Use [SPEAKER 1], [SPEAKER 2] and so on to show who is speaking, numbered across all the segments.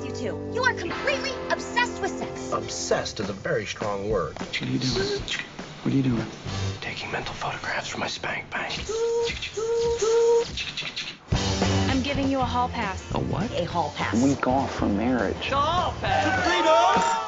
[SPEAKER 1] you two. You are completely obsessed with sex.
[SPEAKER 2] Obsessed is a very strong word.
[SPEAKER 3] What are you doing? What are you doing?
[SPEAKER 2] Taking mental photographs for my spank bank.
[SPEAKER 4] I'm giving you a hall pass.
[SPEAKER 3] A what?
[SPEAKER 1] A hall pass.
[SPEAKER 3] Week off from marriage.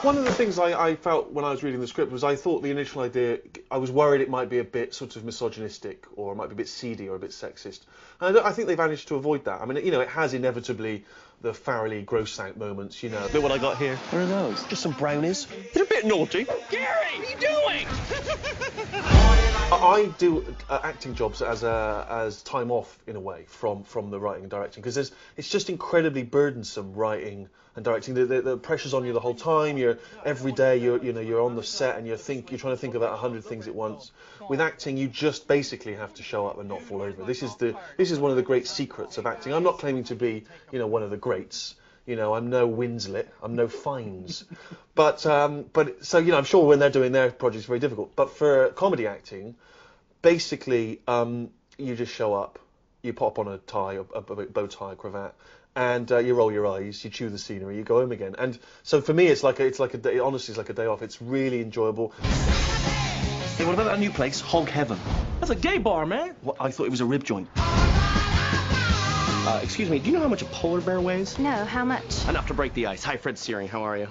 [SPEAKER 5] One of the things I, I felt when I was reading the script was I thought the initial idea, I was worried it might be a bit sort of misogynistic or it might be a bit seedy or a bit sexist. And I, I think they managed to avoid that. I mean, you know, it has inevitably the Farrelly gross out moments, you know.
[SPEAKER 6] Look what I got here.
[SPEAKER 3] What are those?
[SPEAKER 6] Just some brownies. They're a bit naughty. Gary,
[SPEAKER 5] I do uh, acting jobs as a, as time off in a way from from the writing and directing because it's just incredibly burdensome writing and directing. The, the, the pressure's on you the whole time. You're every day. You're you know you're on the set and you think you're trying to think about a hundred things at once. With acting, you just basically have to show up and not fall over. This is the this is one of the great secrets of acting. I'm not claiming to be you know one of the greats. You know, I'm no Winslet, I'm no Fiennes, but um, but so you know, I'm sure when they're doing their projects, it's very difficult. But for comedy acting, basically, um, you just show up, you pop on a tie, a, a bow tie, a cravat, and uh, you roll your eyes, you chew the scenery, you go home again. And so for me, it's like a, it's like a day, honestly, it's like a day off. It's really enjoyable.
[SPEAKER 6] Hey, what about that new place, Hog Heaven? That's a gay bar, man. Well, I thought it was a rib joint. Uh, excuse me, do you know how much a polar bear weighs?
[SPEAKER 4] No, how much?
[SPEAKER 6] Enough to break the ice. Hi, Fred Searing. How are you?